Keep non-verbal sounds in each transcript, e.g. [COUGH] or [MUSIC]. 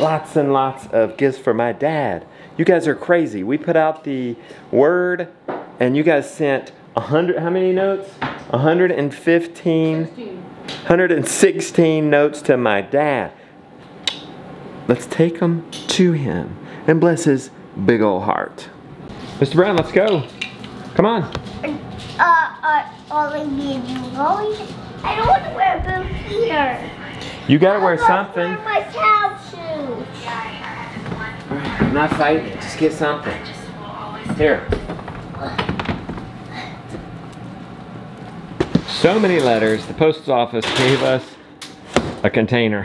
lots and lots of gifts for my dad. You guys are crazy. We put out the word, and you guys sent a hundred. How many notes? 115, 116 notes to my dad. Let's take them to him and bless his big old heart. Mr. Brown, let's go. Come on. Uh, uh, and you. I don't want to wear boots here. You gotta wear I to something. wear my cow shoes. I'm not fighting. Just get something. Here. So many letters. The post office gave us a container.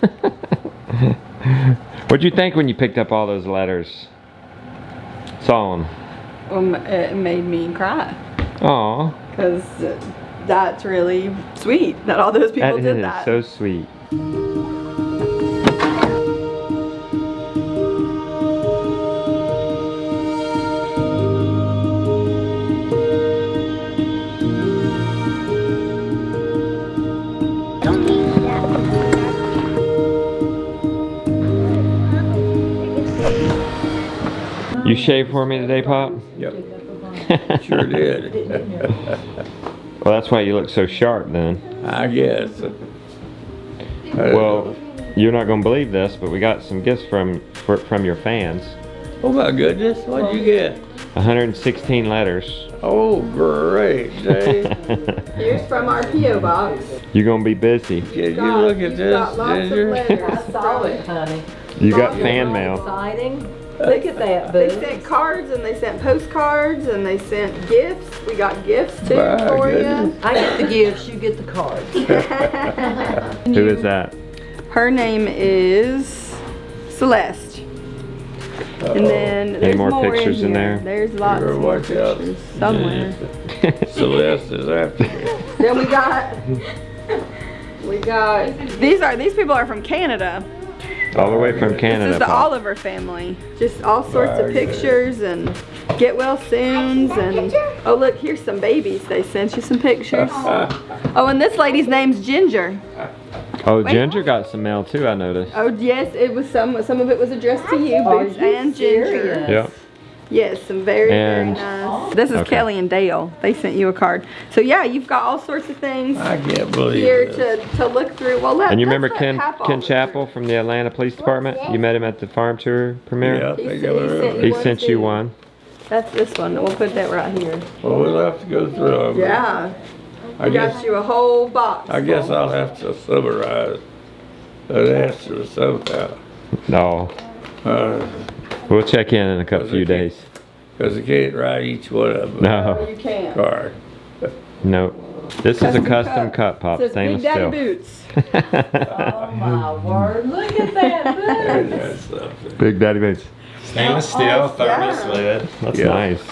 [LAUGHS] What'd you think when you picked up all those letters? Saw them. Um, it made me cry Aw, because that's really sweet that all those people that did is that. so sweet. You shaved for me today, Pop? Yep. [LAUGHS] Sure did. Well, that's why you look so sharp then. I guess. Well, you're not gonna believe this, but we got some gifts from for, from your fans. Oh my goodness, what'd you get? 116 letters. Oh, great, Dave. [LAUGHS] Here's from our PO box. You're gonna be busy. Did you look at You've this, got lots of Ginger? letters. I saw it, honey. You got fan mail. Exciting. Look at that, They sent cards and they sent postcards and they sent gifts. We got gifts too My for goodness. I get the gifts, you get the cards. [LAUGHS] Who is that? Her name is Celeste. And then there's more more pictures in here. there? There's lots Better more watch out. pictures somewhere. [LAUGHS] Celeste is after you. then we got we got these are these people are from Canada. All the way from Canada. This is the Pop. Oliver family. Just all sorts of pictures and get well soons and oh look here's some babies they sent you some pictures. [LAUGHS] Oh and this lady's name's Ginger. Oh, Ginger got some mail too. I noticed. Oh yes, it was some some of it was addressed to you, Are Boots and Ginger. serious? Yep. Yes, some very And- very nice. This is Okay. Kelly and Dale. They sent you a card. So yeah, you've got all sorts of things I can't believe here this. to, to look through. Well, let, And you remember Ken Papa Ken look Chappell from the Atlanta Police Department? You met him at the farm tour premiere. Yeah, I He think said- I he will. said He One, sent you one. That's this one. We'll put that right here. Well, we'll have to go through them. Yeah, I I guess, got you a whole box. I guess I'll have to summarize an answer somehow. No, Uh, we'll check in in a couple few days. cause I can't ride each one of them. No, You can't. Card. no. This is a Custom custom cup. cut, Pop. Says Stainless Big Daddy steel. Boots. [LAUGHS] Oh my word, look at that, [LAUGHS] There's boo. that something. Big Daddy Boots. Stainless steel, thermos thermos lid. That's Yeah. nice.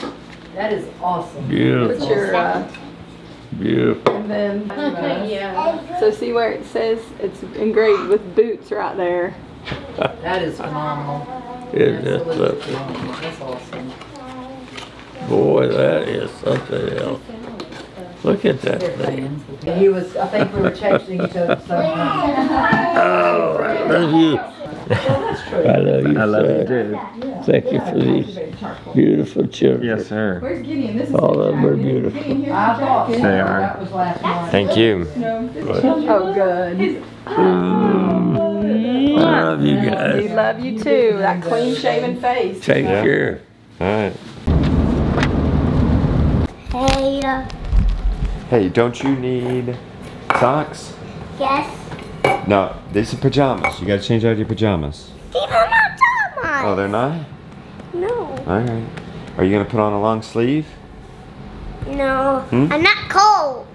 That is awesome. Beautiful, your, uh, beautiful. and then, yeah. so see where it says it's engraved with boots right there. [LAUGHS] That is phenomenal. Isn't that Absolutely something? phenomenal. That's awesome. Boy, that is something else. Look at that They're thing. He was, I think we were texting each other sometimes. Oh, I love you. Well, that's true. I love you, I love you sir. too. Thank you for these beautiful children. Yes, sir. Where's Gideon? This is All of them are beautiful. I thought jacket. so. They are. Was last night. Thank you. Oh, good. Mm, I love you We love you too. That clean shaven face. Take Yeah. care. All right. Hey, uh, Hey, don't you need socks? yes. No, these are pajamas. You gotta change out your pajamas. These are not pajamas. Oh, they're not? No. All right. Are you gonna put on a long sleeve? No. Hmm? I'm not cold.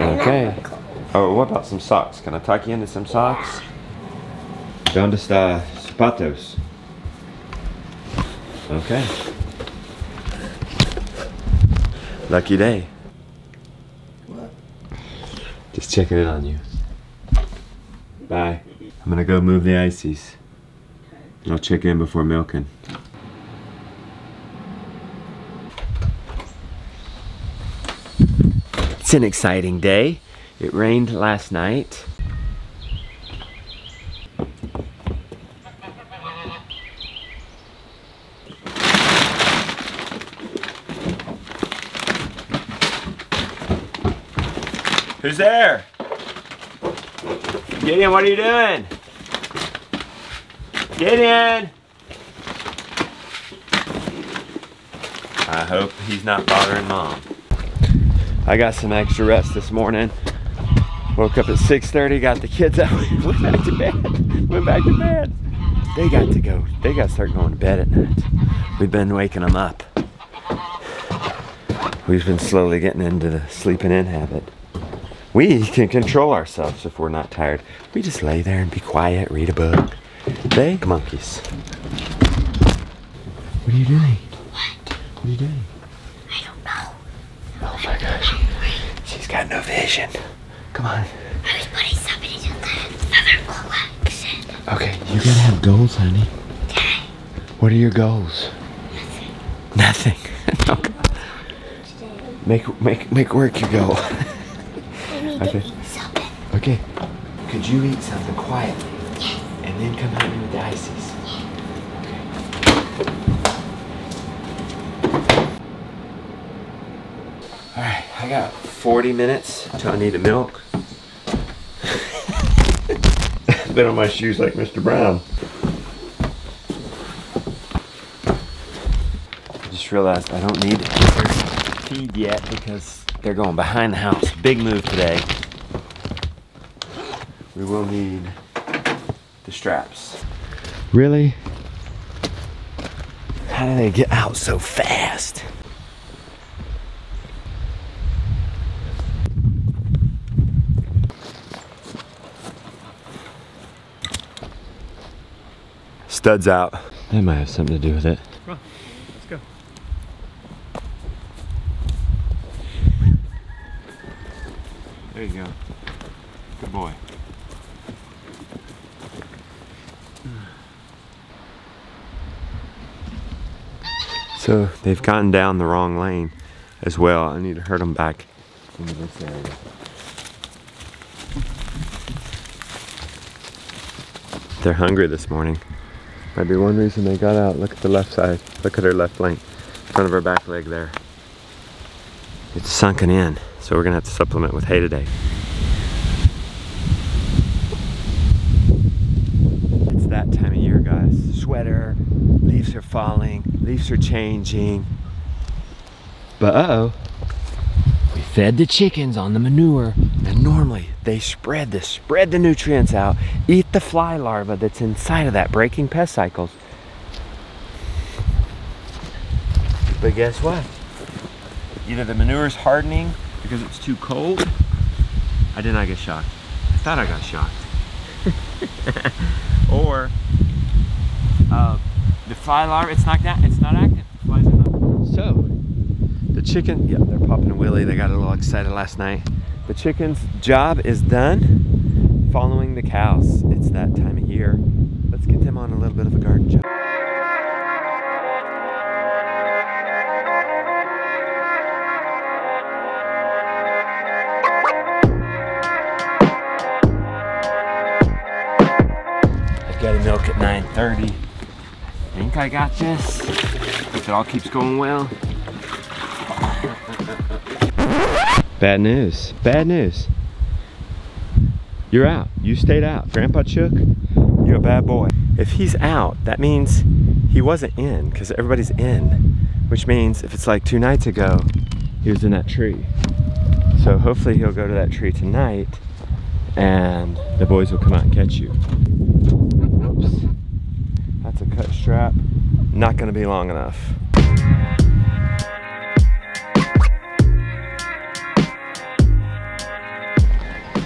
Okay. not cold. Oh, what about some socks? Can I tuck you into some socks? ¿Dónde está zapatos? Okay. Lucky day. What? Just checking in on you. Bye. I'm gonna go move the ISAs. I'll check in before milking. It's an exciting day. It rained last night. Who's there? Gideon, what are you doing? Gideon! I hope he's not bothering mom. I got some extra rest this morning. Woke up at 6.30, got the kids out, [LAUGHS] went back to bed. Went back to bed. They got to go, they got to start going to bed at night. We've been waking them up. We've been slowly getting into the sleeping in habit. We can control ourselves if we're not tired. We just lay there and be quiet, read a book. They monkeys. What are you doing? What? What are you doing? I don't know. Oh my gosh. She's got no vision. Come on. I was putting something into the feather collection. Okay, you gotta have goals, honey. What are your goals? Nothing. no. [LAUGHS] Make make make work you go. [LAUGHS] Okay. Okay. Could you eat something quietly? And then come help me with the ISAs. Alright, I got 40 minutes till I need a milk. [LAUGHS] Been on my shoes like Mr. Brown. I just realized I don't need to feed yet because they're going behind the house. Big move today. We will need the straps. Really? How do they get out so fast? Studs out. That might have something to do with it. There you go. Good boy. So they've gotten down the wrong lane as well. I need to herd them back into this area. They're hungry this morning. Might be one reason they got out. Look at the left side. Look at her left leg. Front of her back leg there. It's sunken in, so we're gonna have to supplement with hay today. It's that time of year, guys. Sweater, leaves are falling, leaves are changing. But uh-oh, we fed the chickens on the manure, and normally they spread this, spread the nutrients out, eat the fly larva that's inside of that, breaking pest cycles. But guess what? Either the manure's hardening because it's too cold. I did not get shocked. I thought I got shocked. [LAUGHS] or uh, the fly larva, it's not that, it's not active. The flies are not. So, the chicken, yeah, they're popping a willy. They got a little excited last night. The chicken's job is done following the cows. It's that time of year. Let's get them on a little bit of a garden job. At 9.30. I think I got this. If it all keeps going well. [LAUGHS] Bad news. Bad news. You're out. You stayed out. Grandpa Chook, you're a bad boy. If he's out, that means he wasn't in because everybody's in. Which means if it's like two nights ago, he was in that tree. So hopefully he'll go to that tree tonight and the boys will come out and catch you. That's a cut strap. Not gonna be long enough.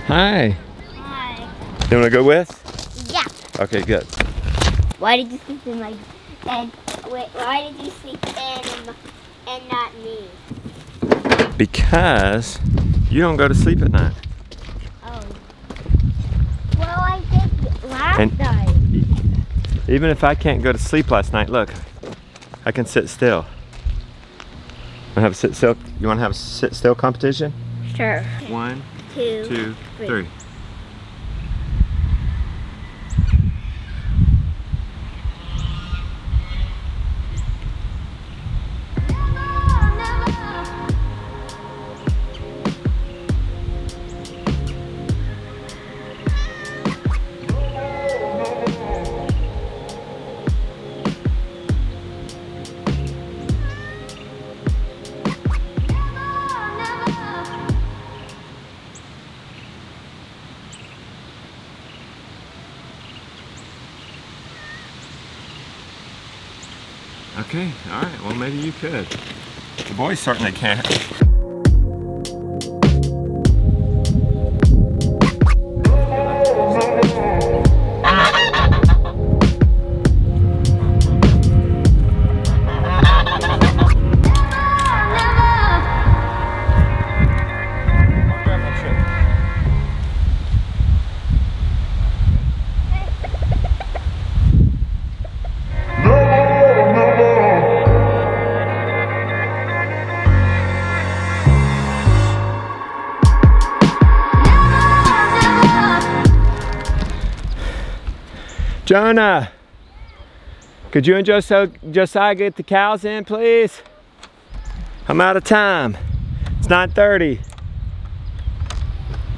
Hi. Hi. You wanna go with? Yeah. Okay, good. Why did you sleep in my and wait? Why did you sleep in and, and not me? Because you don't go to sleep at night. Oh. Well, I did last And- night. Even if I can't go to sleep last night, look, I can sit still. Wanna have a sit still? You wanna have a sit still competition? Sure. One, Two. two, three. three. Okay, all right. Well, maybe you could. The boys certainly can't. Jonah, could you and Josiah, Josiah get the cows in, please? I'm out of time. It's 9.30.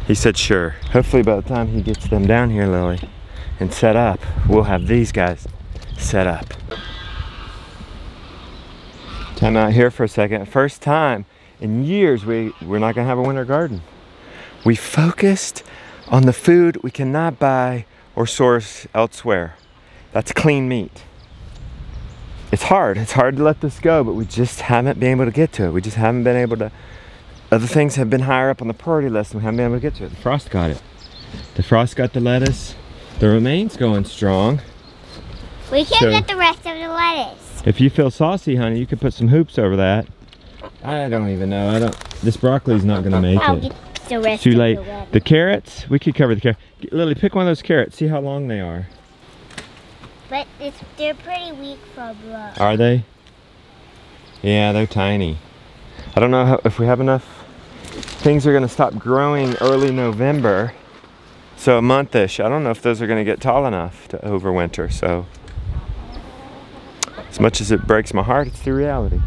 He said sure. Hopefully by the time he gets them down here, Lily, and set up, we'll have these guys set up. Time out here for a second. First time in years we, we're not gonna have a winter garden. We focused on the food we cannot buy or source elsewhere. That's clean meat. It's hard. It's hard to let this go, but we just haven't been able to get to it. We just haven't been able to. Other things have been higher up on the priority list and we haven't been able to get to it. The frost got it. The frost got the lettuce. The romaine's going strong. We can So- get the rest of the lettuce. If you feel saucy, honey, you could put some hoops over that. I don't even know. I don't. This broccoli's not gonna make it. The rest Too late. the. The carrots, we could cover the carrots. Lily, pick one of those carrots. See how long they are. But they're pretty weak for blood. Are they? Yeah, they're tiny. I don't know how, if we have enough. Things are gonna stop growing early November. So a monthish. I don't know if those are gonna get tall enough to overwinter. So as much as it breaks my heart, it's the reality.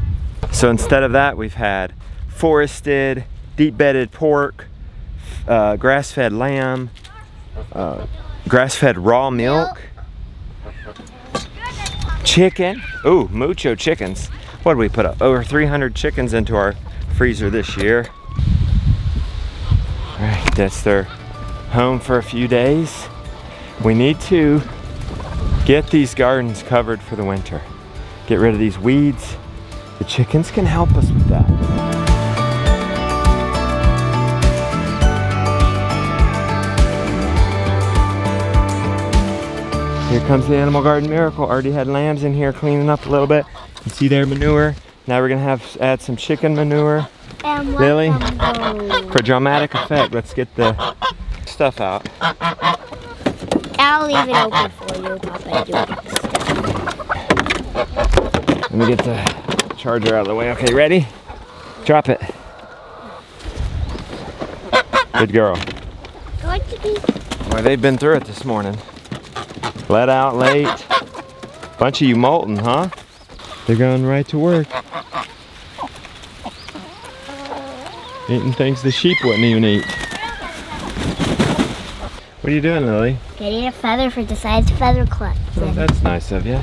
So instead of that, we've had forested, deep bedded pork, uh, grass fed lamb, uh, grass fed raw milk, chicken. Ooh, mucho chickens. What did we put up? Over 300 chickens into our freezer this year. All right, that's their home for a few days. We need to get these gardens covered for the winter. Get rid of these weeds. The chickens can help us Here comes the animal garden miracle. Already had lambs in here cleaning up a little bit. You see their manure. Now we're gonna have add some chicken manure And Lily? for dramatic effect. Let's get the stuff out. I'll leave it open for you, Papa. You get the. Let me get the charger out of the way. Okay, ready? Drop it. Good girl. Going Boy, they've been through it this morning. Let out late. Bunch of you molting, huh? They're going right to work. Eating things the sheep wouldn't even eat. What are you doing, Lily? getting a feather for the Decide's feather clutch. Oh, that's nice of you.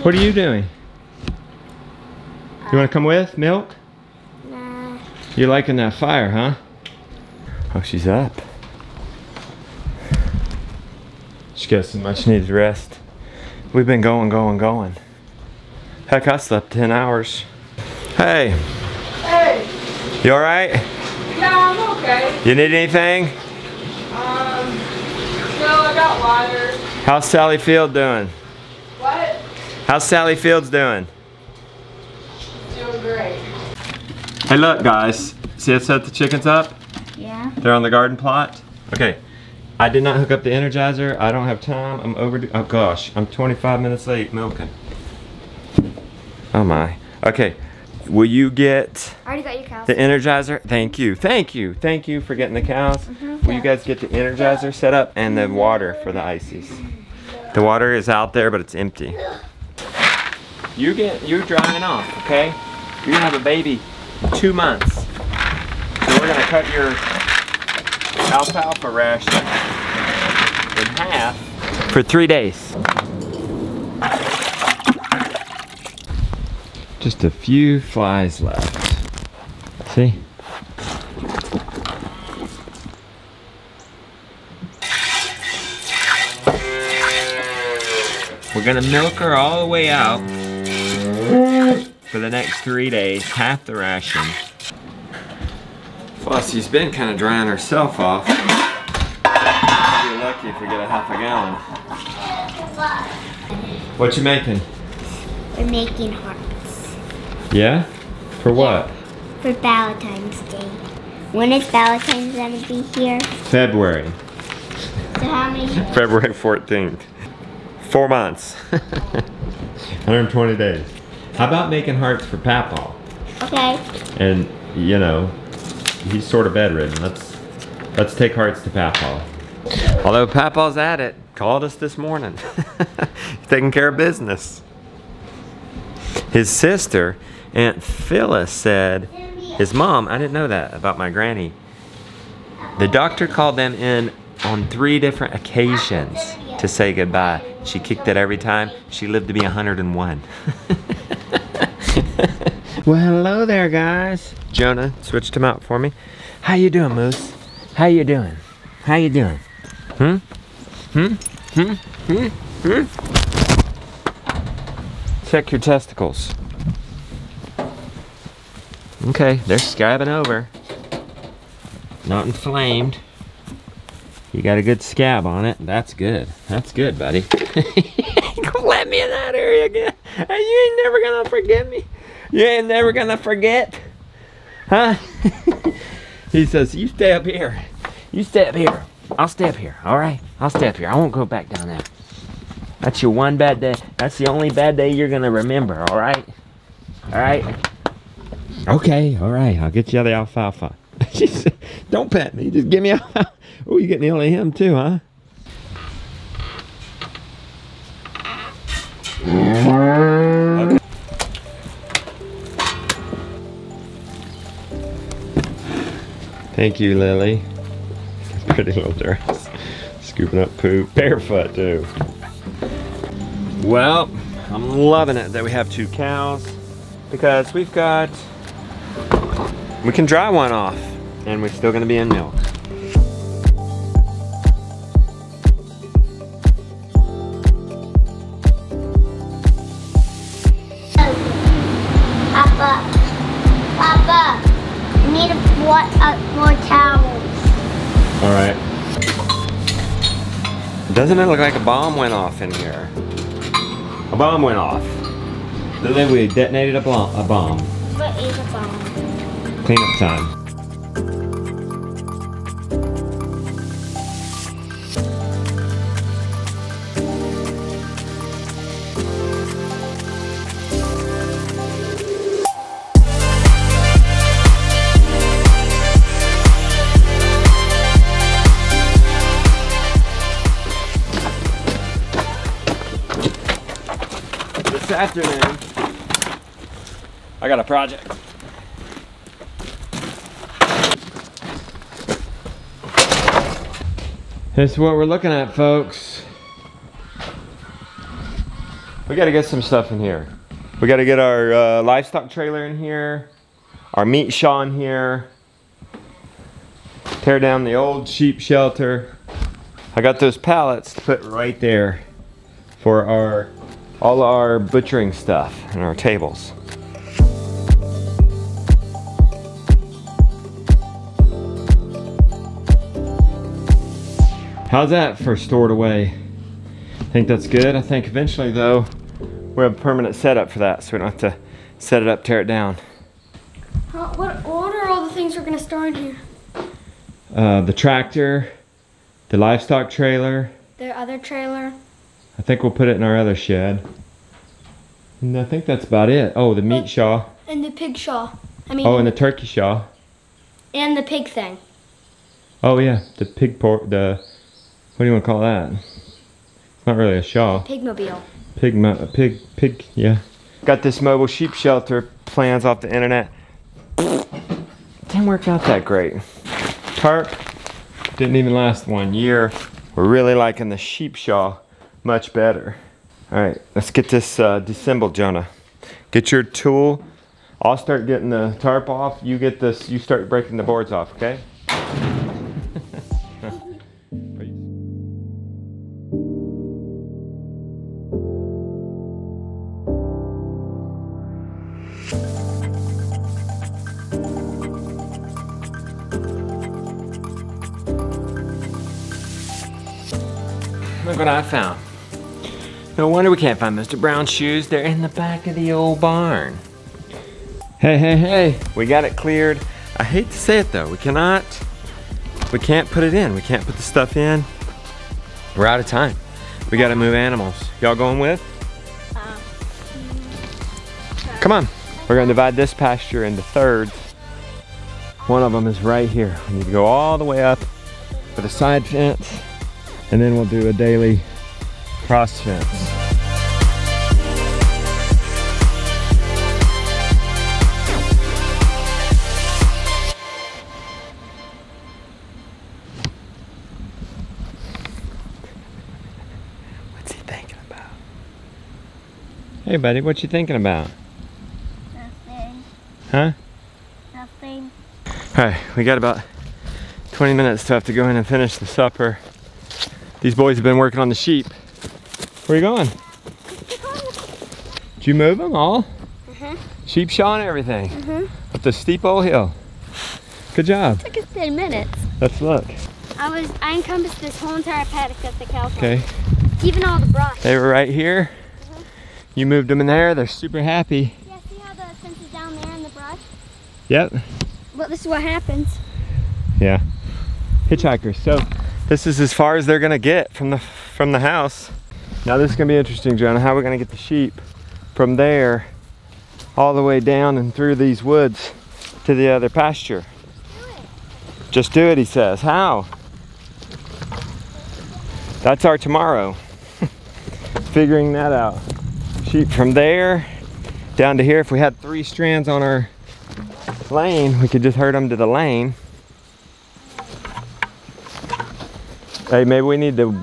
What are you doing? You want to come with? Milk? Nah. You're liking that fire, huh? Oh, she's up. She got some much needed rest. We've been going, going, going. Heck, I slept 10 hours. Hey, Hey, you alright? yeah, I'm okay. You need anything? Um, no, I got water. How's Sally Field doing? What? How's Sally Fields doing? Doing great. Hey, look, guys. See, I set the chickens up? Yeah. They're on the garden plot. Okay. I did not hook up the Energizer. I don't have time. I'm overdue. Oh gosh, I'm 25 minutes late milking. Oh my. Okay. Will you get I already got your cows. the Energizer? Thank you. Thank you. Thank you for getting the cows. Mm-hmm. Will you guys get the Energizer set up and the water for the ISAs? The water is out there, but it's empty. You get you're drying off, okay? You're gonna have a baby in two months. So we're gonna cut your alfalfa half for three days. Just a few flies left. See? We're gonna milk her all the way out. for the next three days, half the ration. Flossie's been kind of drying herself off. Be lucky if we get a half a gallon. What you making? We're making hearts Yeah? For what? for Valentine's Day. When is Valentine's gonna be here? February. So how many? [LAUGHS] February 14th. Four months. [LAUGHS] 120 days. How about making hearts for Papaw? Okay. And, you know, he's sort of bedridden. Let's let's take hearts to Papaw. Although Papaw's at it, called us this morning. [LAUGHS] taking care of business. His sister, Aunt Phyllis, said his mom, I didn't know that about my granny. The doctor called them in on three different occasions to say goodbye. She kicked it every time. She lived to be 101. [LAUGHS] well, hello there, guys. Jonah switched him out for me. How you doing, Moose? How you doing? How you doing? Hmm? Hmm? Hmm? Hmm? Hmm? Check your testicles. Okay, they're scabbing over. Not inflamed. You got a good scab on it. That's good. That's good, buddy. [LAUGHS] Let me in that area again. You ain't never gonna forget me. You ain't never gonna forget. Huh? [LAUGHS] he says, you stay up here. You stay up here. I'll stay up here, alright? I'll stay up here. I won't go back down there. That's your one bad day. That's the only bad day you're gonna remember, alright? Alright? Okay, alright. I'll get you the alfalfa. [LAUGHS] don't pet me. Just give me a... [LAUGHS] Oh, you're getting of him too, huh? Thank you, Lily. Pretty little dress. Scooping up poop. Barefoot, too. Well, I'm loving it that we have two cows because we've got. We can dry one off and we're still going to be in milk. Doesn't it look like a bomb went off in here? A bomb went off. Then we detonated a, bomb. a bomb. What is a bomb? Cleanup time. Afternoon, I got a project. This is what we're looking at, folks. We got to get some stuff in here. We got to get our uh, livestock trailer in here, our meat shaw in here, tear down the old sheep shelter. I got those pallets to put right there for our all our butchering stuff and our tables. How's that for stored away? I Think that's good? I think eventually though, we have a permanent setup for that so we don't have to set it up, tear it down. What, what are all the things we're gonna store in here? Uh, the tractor, the livestock trailer. The other trailer. I think we'll put it in our other shed. And I think that's about it. Oh, the meat oh, shaw. And the pig shaw. I mean, Oh, and the turkey shaw. and the pig thing. Oh yeah, the pig pork. The what do you want to call that? It's not really a shaw. Pigmobile. Pig, mo- pig, pig. Yeah. Got this mobile sheep shelter plans off the internet. Didn't work out that great. Tarp didn't even last one year. We're really liking the sheep shaw much better. All right, let's get this uh, dissembled, Jonah. Get your tool. I'll start getting the tarp off. You get this, you start breaking the boards off, okay? Look what I found. No wonder we can't find Mr. Brown's shoes. They're in the back of the old barn. Hey, hey, hey, we got it cleared. I hate to say it though, we cannot, we can't put it in. We can't put the stuff in. We're out of time. We gotta move animals. Y'all going with? Come on. We're gonna divide this pasture into thirds. One of them is right here. We need to go all the way up with a side fence, and then we'll do a daily cross fence. What's he thinking about? Hey buddy, what you thinking about? Nothing. Huh? Nothing. Alright, we got about 20 minutes to have to go in and finish the supper. These boys have been working on the sheep. Where are you going? Did you move them all? Mhm. Sheep shaw and everything. Mhm. Up the steep old hill. Good job. It Took us 10 minutes. Let's look. I was I encompassed this whole entire paddock at the cow. Okay. Even all the brush. They were right here. You moved them in there. They're super happy. Yeah, see how the fence is down there in the brush? Yep. Well, this is what happens. Yeah. Hitchhikers. So this is as far as they're gonna get from the from the house. Now this is gonna be interesting, Jonah. How are we gonna get the sheep from there all the way down and through these woods to the other pasture? Just do it, he says. How? That's our tomorrow. [LAUGHS] Figuring that out. Sheep from there down to here. If we had three strands on our lane, we could just herd them to the lane. Hey, maybe we need to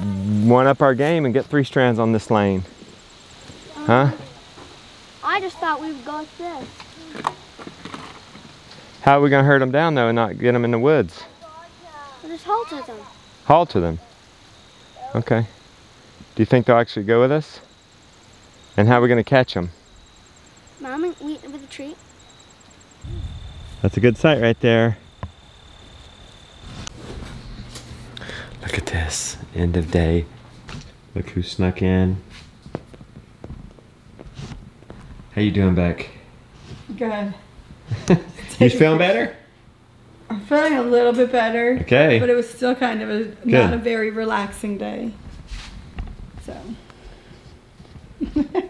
one up our game and get three strands on this lane. Huh? I just thought we would go like this. How are we gonna herd them down though and not get them in the woods? We'll just halter them. Haul to them. Okay. Do you think they'll actually go with us? And how are we gonna catch them? Mom, and we with a treat. That's a good sight right there. Look at this. End of day. Look who snuck in. How you doing, Beck? Good. [LAUGHS] You feeling better? I'm feeling a little bit better. Okay. But it was still kind of a not a very relaxing day. So [LAUGHS]